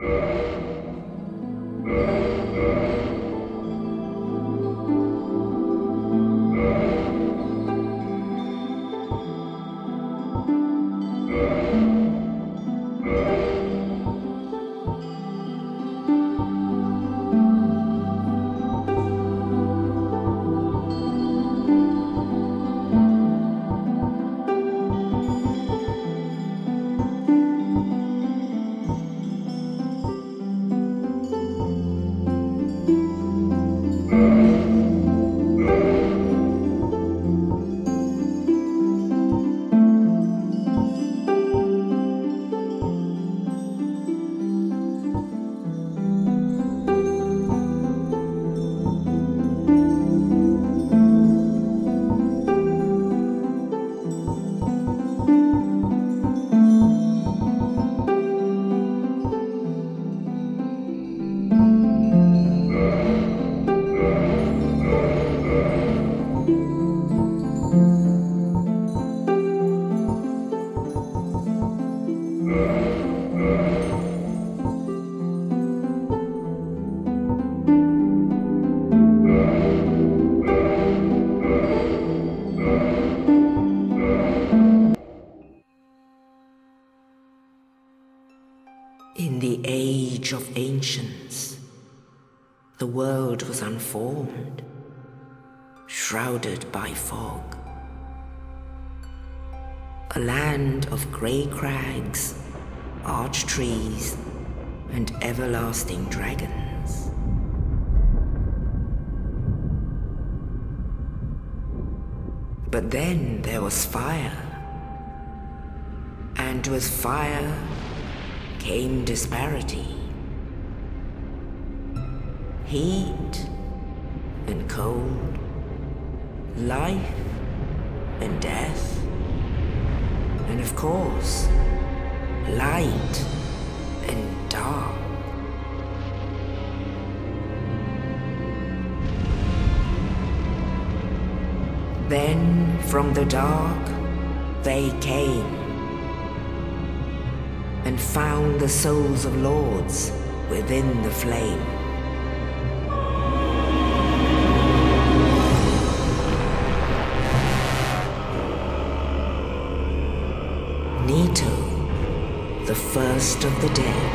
In by fog. A land of grey crags, arch trees, and everlasting dragons. But then there was fire. And with fire came disparity. Heat and cold, life and death, and of course, light and dark. Then from the dark they came and found the souls of lords within the flame. Of the dead.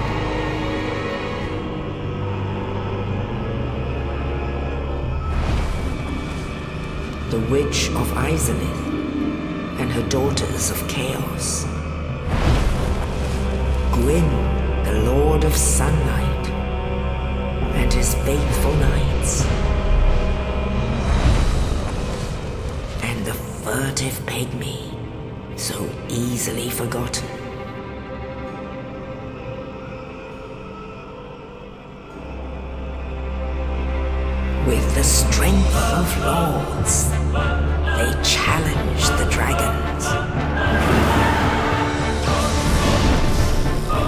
The Witch of Izalith and her daughters of Chaos. Gwyn, the Lord of Sunlight, and his faithful knights. And the furtive pygmy, so easily forgotten. Strength of lords, they challenged the dragons.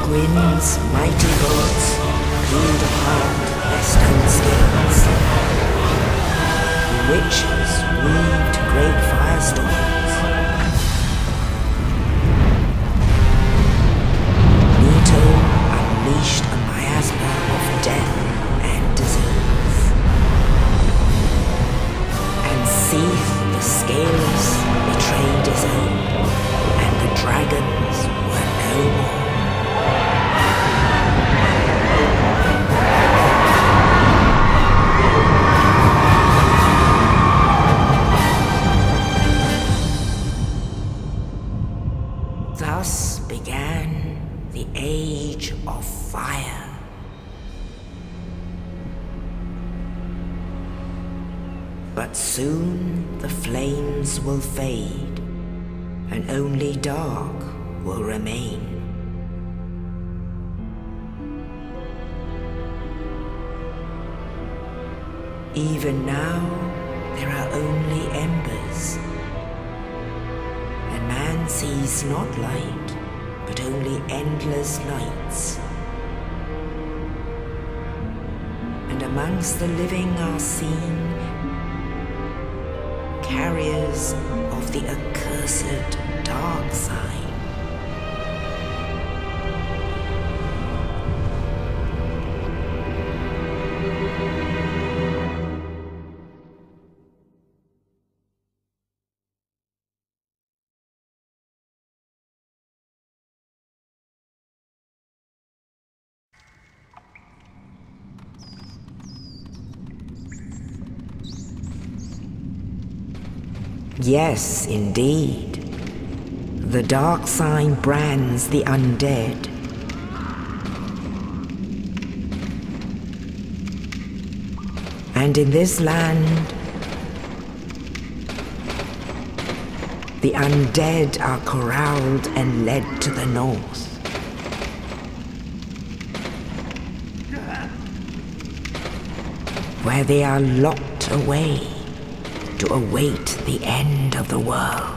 Gwyn's mighty peeled apart their stone skins. The witches weaved great firestorms. Scaleless betrayed his own, and the dragons were no more. Will fade, and only dark will remain. Even now, there are only embers, and man sees not light, but only endless nights. And amongst the living are seen carriers of the accursed dark sign. Yes, indeed. The dark sign brands the undead. And in this land, the undead are corralled and led to the north. Where they are locked away to await the end of the world.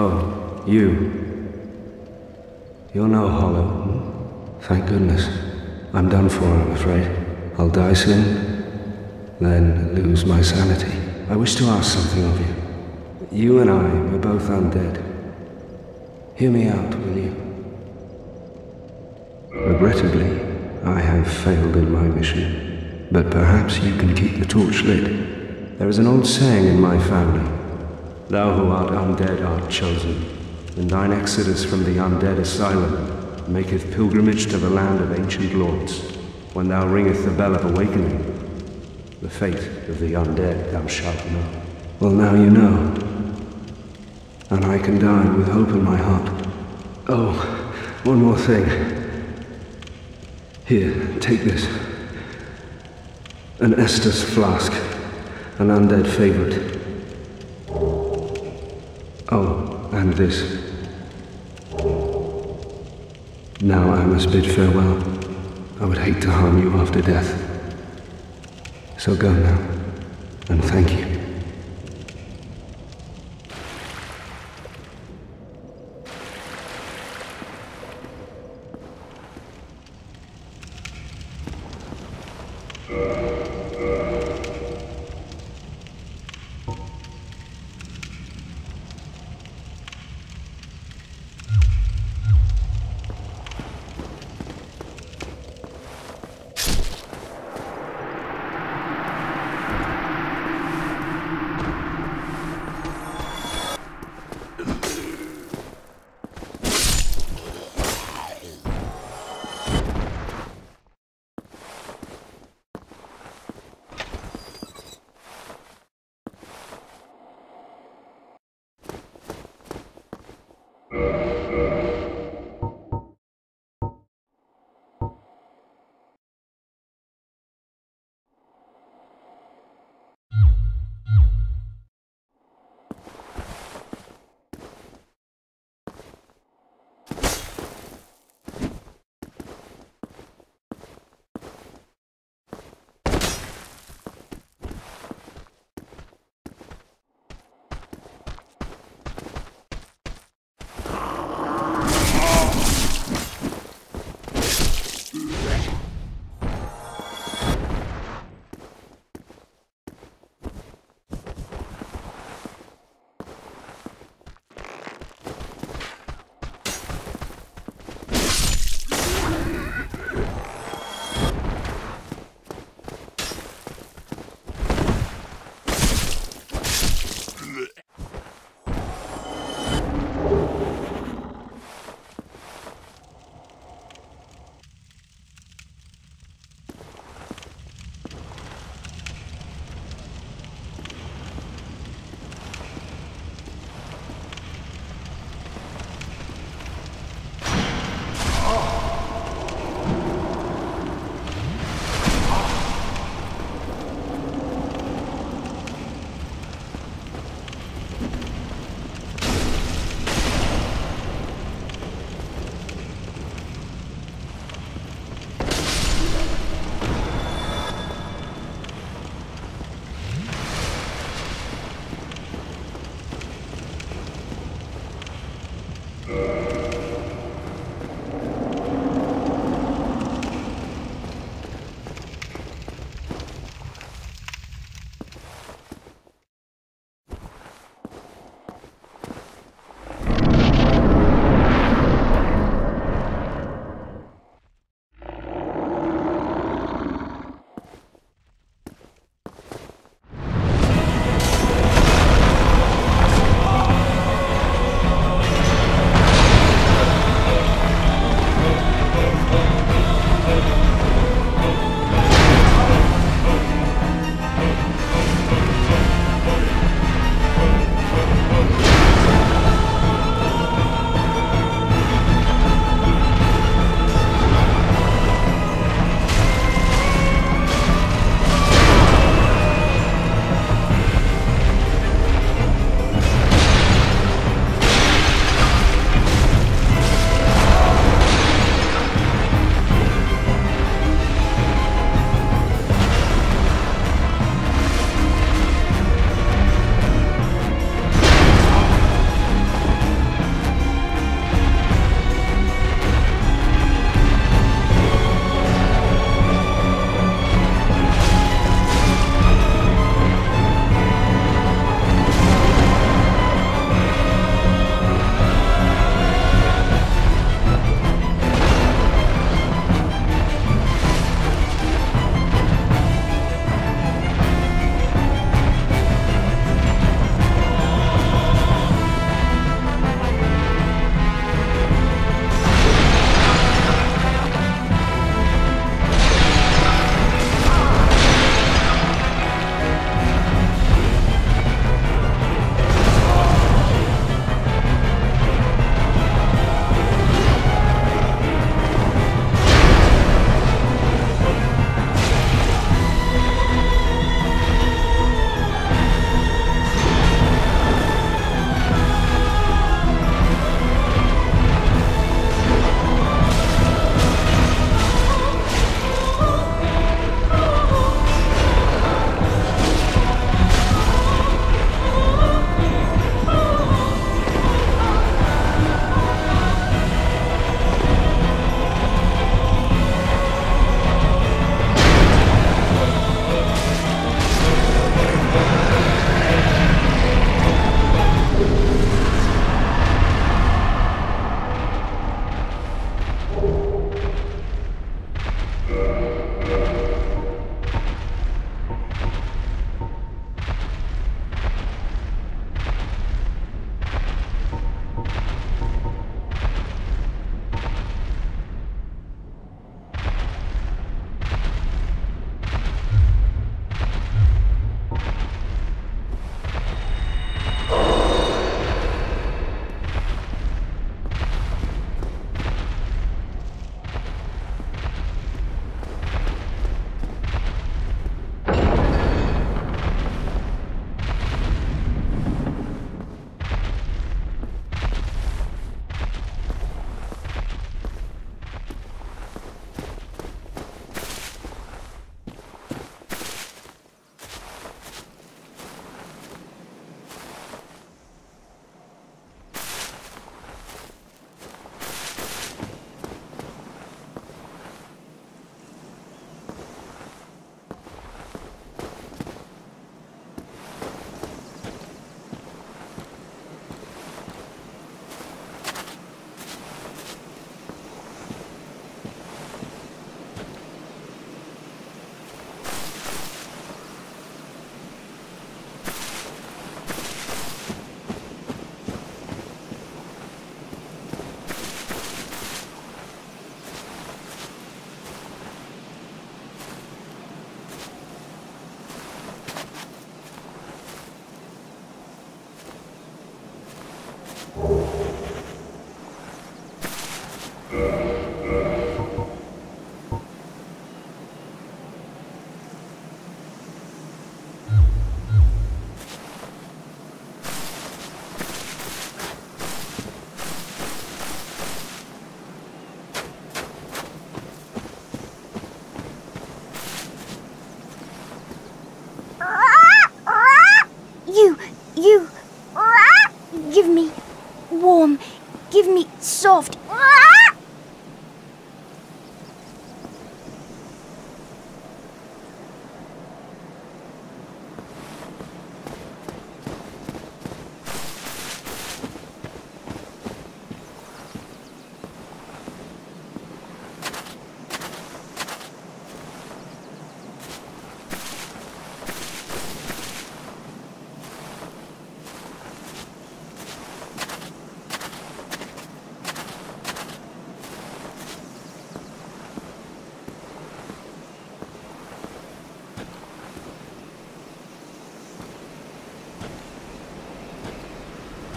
Oh, you. You're no hollow. Thank goodness. I'm done for, I'm afraid. I'll die soon, then lose my sanity. I wish to ask something of you. You and I, we're both undead. Hear me out, will you? Regrettably, I have failed in my mission, but perhaps you can keep the torch lit. There is an old saying in my family Thou who art undead art chosen, and thine exodus from the undead asylum maketh pilgrimage to the land of ancient lords. When thou ringeth the bell of awakening, the fate of the undead thou shalt know. Well, now you know. And I can die with hope in my heart. Oh, one more thing. Here, take this. An Estus flask. An undead favorite. This. Now I must bid farewell. I would hate to harm you after death. So go now, and thank you. You,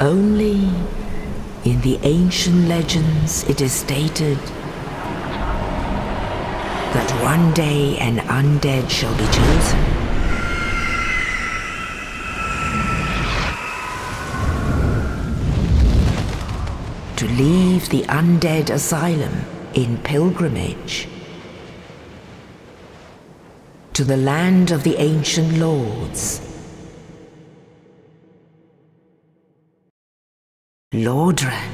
Only in the ancient legends it is stated that one day an undead shall be chosen. To leave the undead asylum in pilgrimage to the land of the ancient lords. Lordran.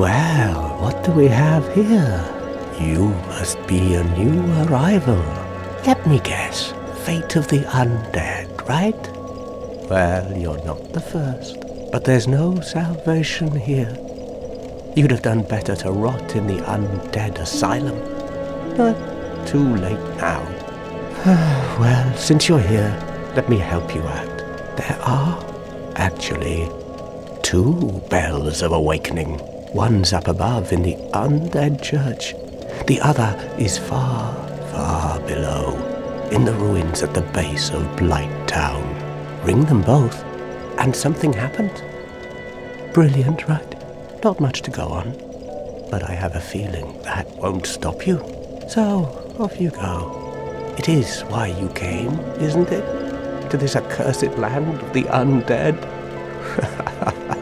Well, what do we have here? You must be a new arrival. Let me guess. Fate of the undead, right? Well, you're not the first. But there's no salvation here. You'd have done better to rot in the undead asylum. But too late now. well, since you're here, let me help you out. There are, actually, two bells of awakening. One's up above in the undead church. The other is far, far below, in the ruins at the base of Blight Town. Ring them both, and something happened. Brilliant, right? Not much to go on. But I have a feeling that won't stop you. So, off you go. It is why you came, isn't it? To this accursed land of the undead?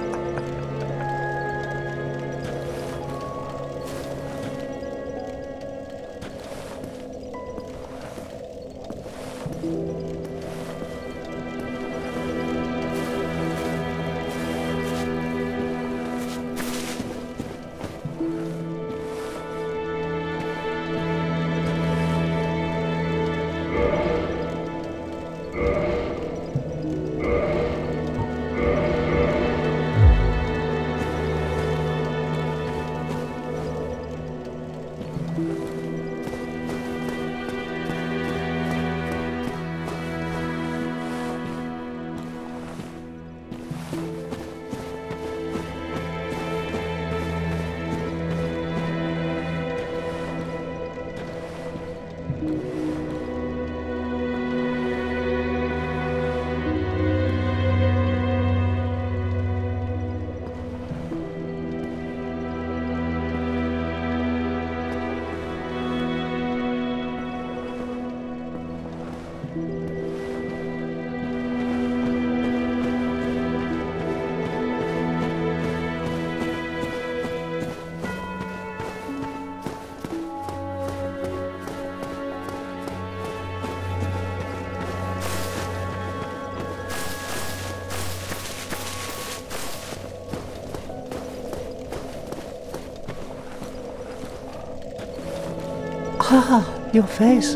your face.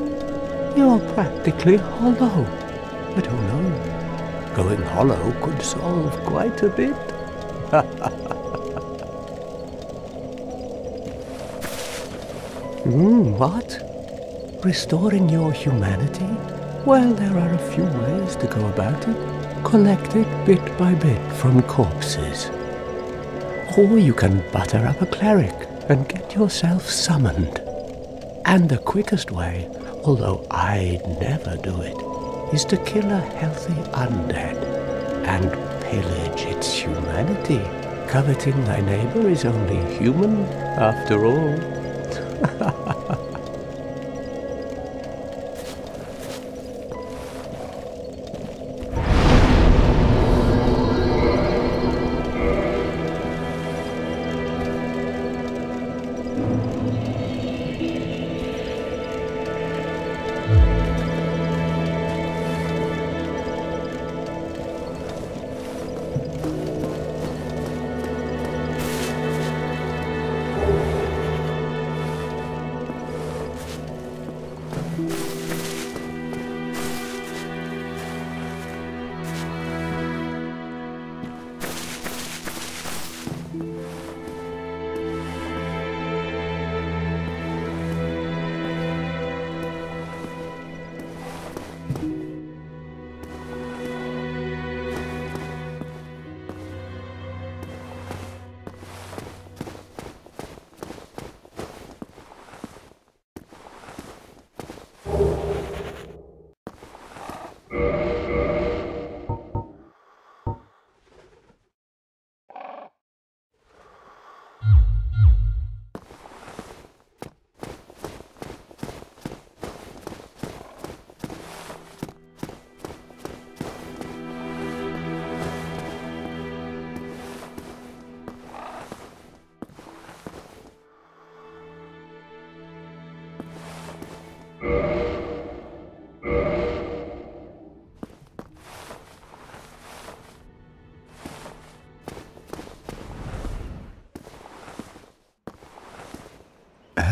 You're practically hollow. But who knows? Going hollow could solve quite a bit. Hmm, what? Restoring your humanity? Well, there are a few ways to go about it. Collect it bit by bit from corpses. Or you can butter up a cleric and get yourself summoned. And the quickest way, although I'd never do it, is to kill a healthy undead and pillage its humanity. Coveting thy neighbor is only human, after all.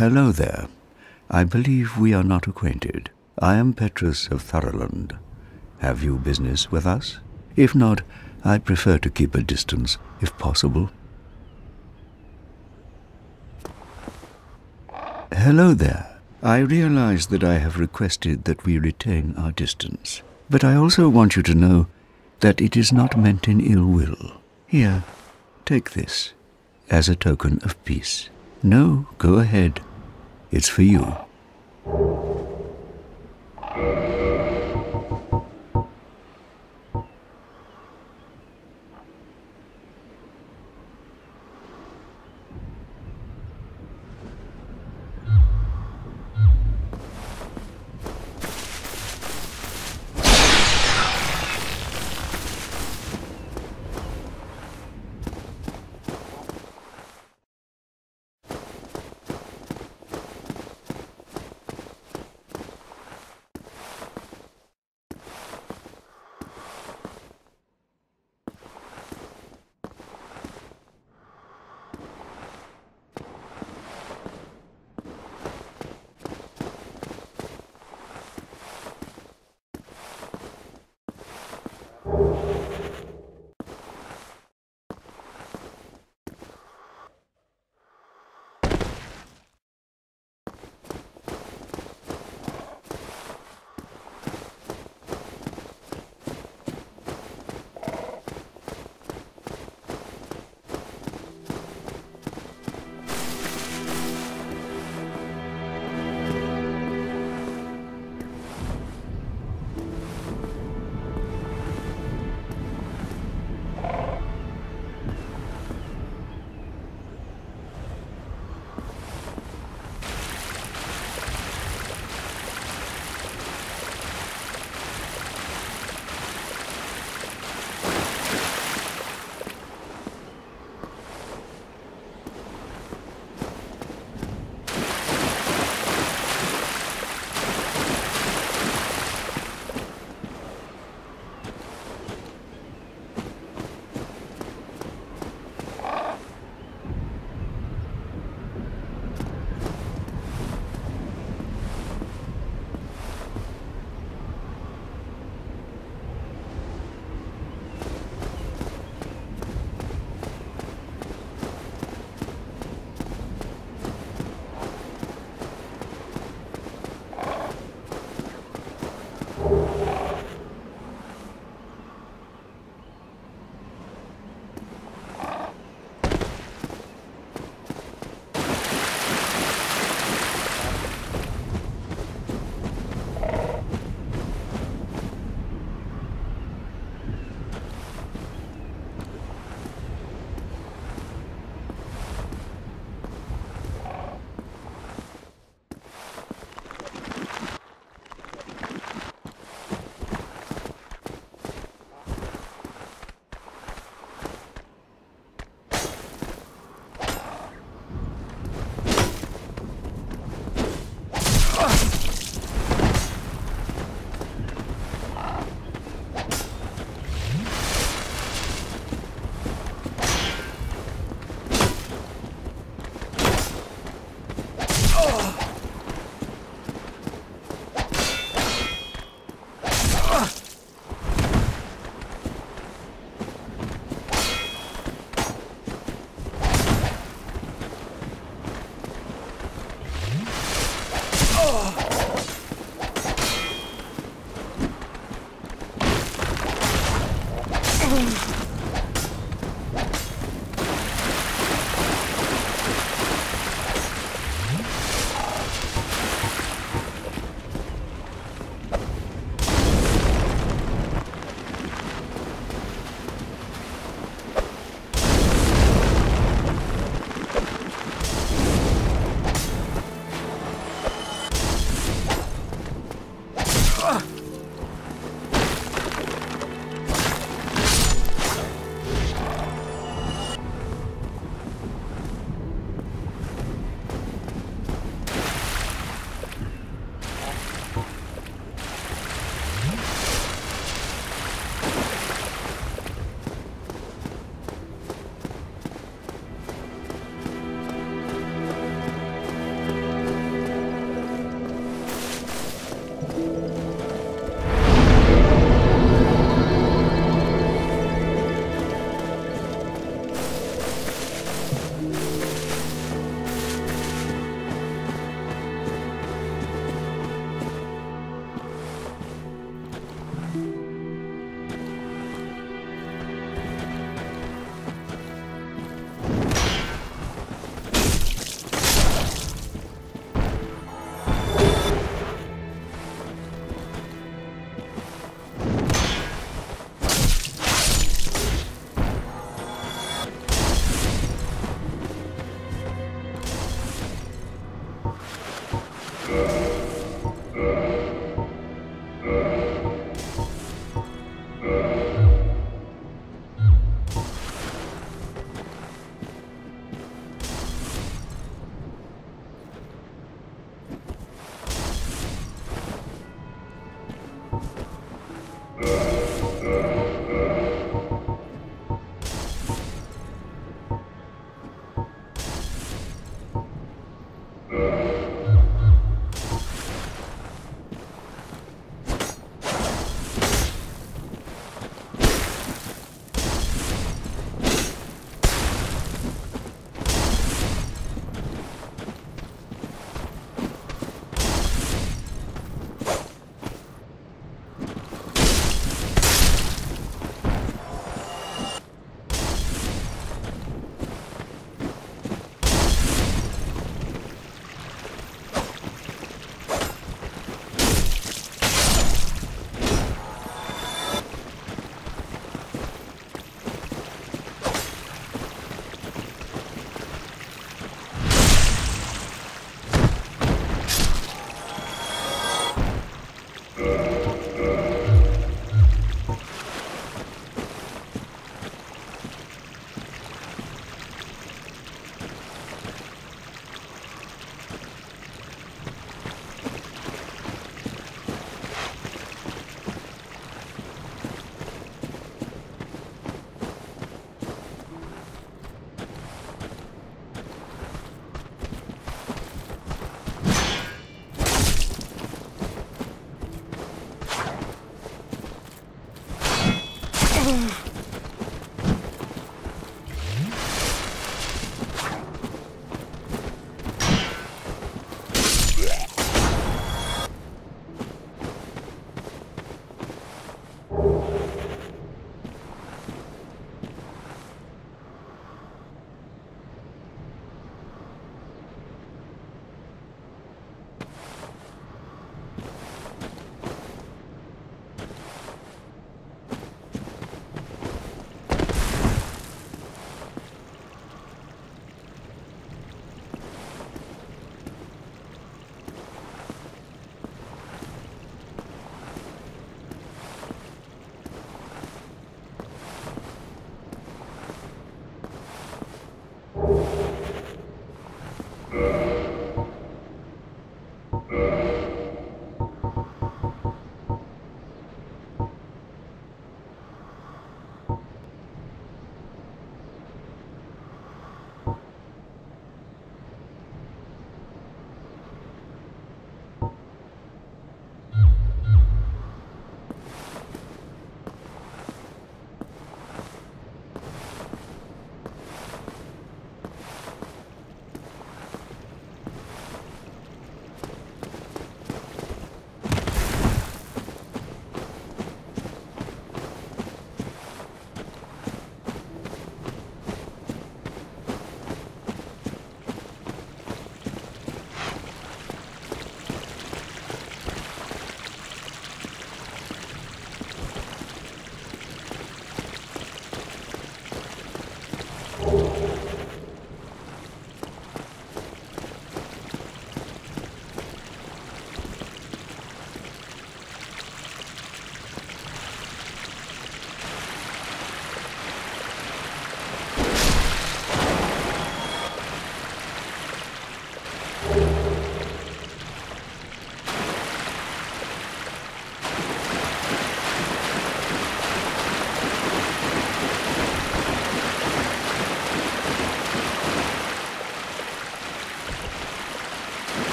Hello there. I believe we are not acquainted. I am Petrus of Thorolund. Have you business with us? If not, I prefer to keep a distance, if possible. Hello there. I realize that I have requested that we retain our distance, but I also want you to know that it is not meant in ill will. Here, take this as a token of peace. No, go ahead. It's for you.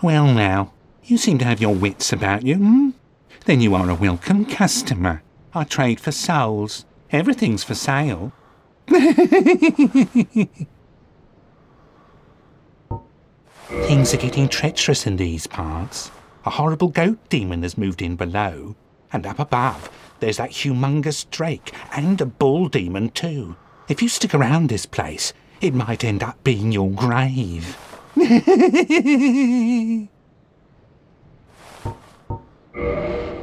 Well, now, you seem to have your wits about you, hmm? Then you are a welcome customer. I trade for souls. Everything's for sale. Things are getting treacherous in these parts. A horrible goat demon has moved in below. And up above, there's that humongous drake and a bull demon too. If you stick around this place, it might end up being your grave uh.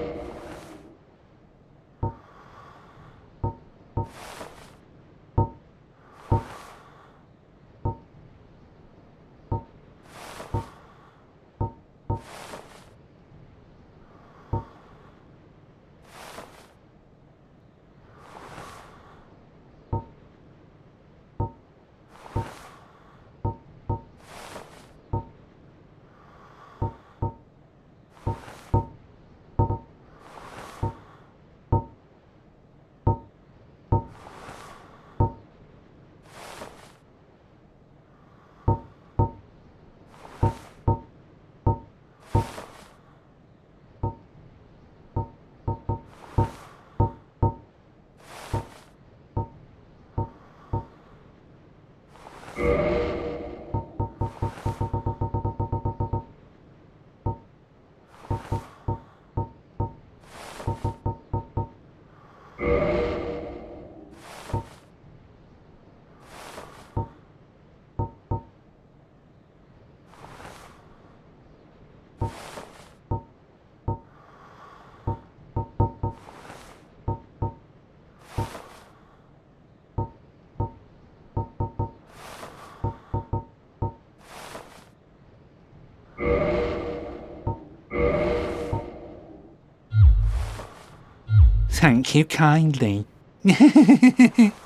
Thank you kindly.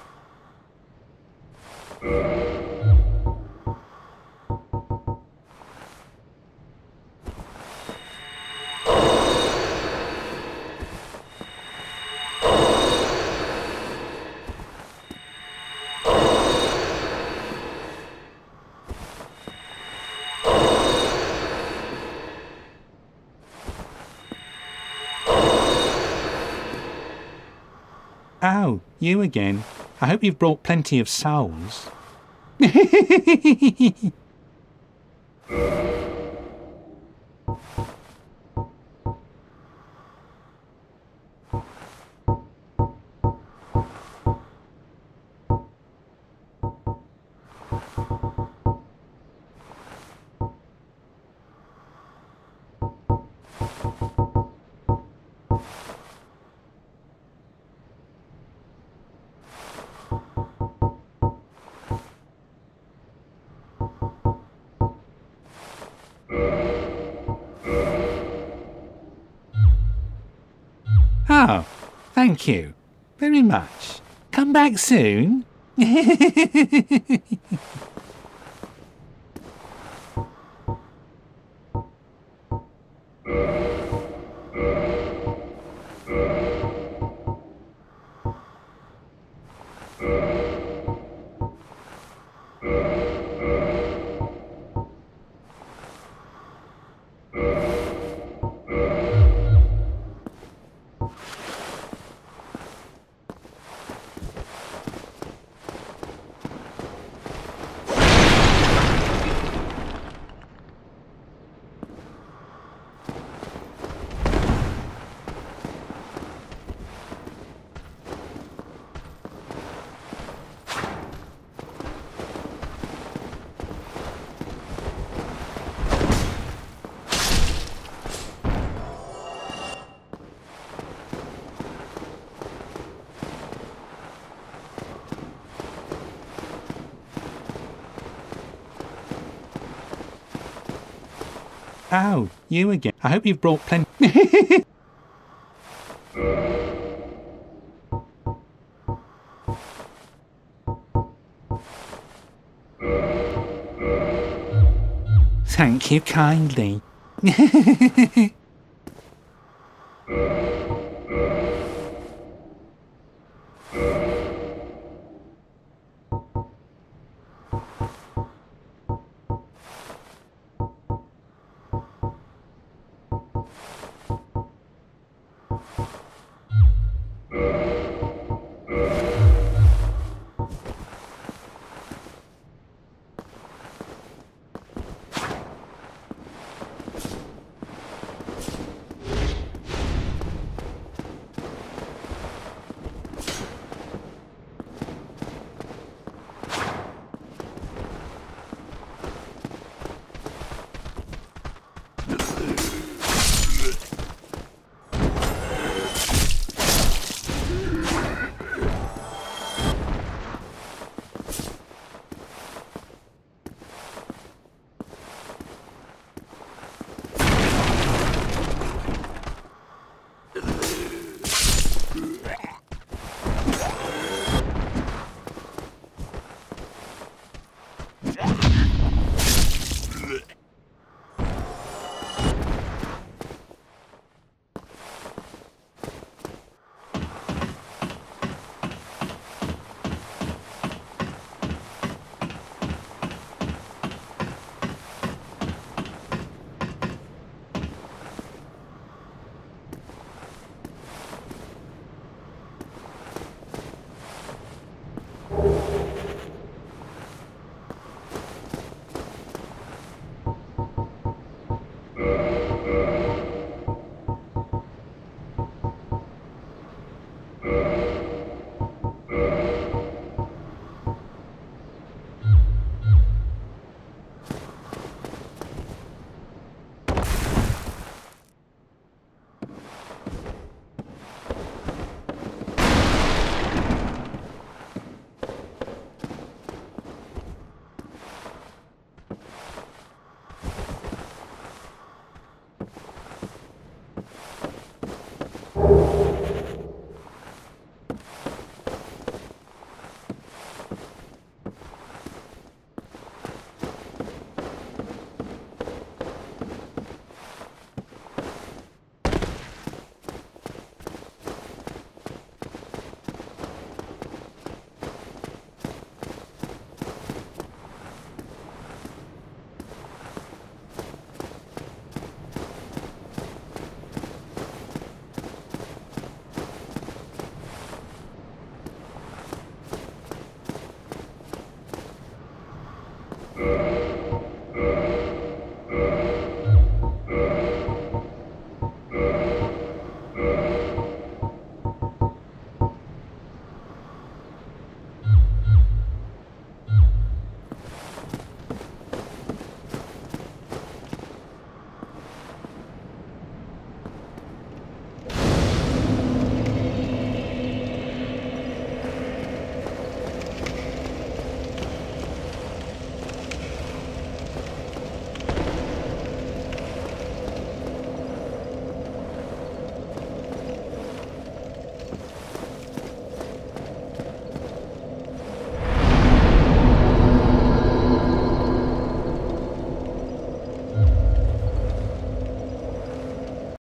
you again. I hope you've brought plenty of souls. Oh, thank you very much. Come back soon. Oh, you again. I hope you've brought plenty. Thank you kindly.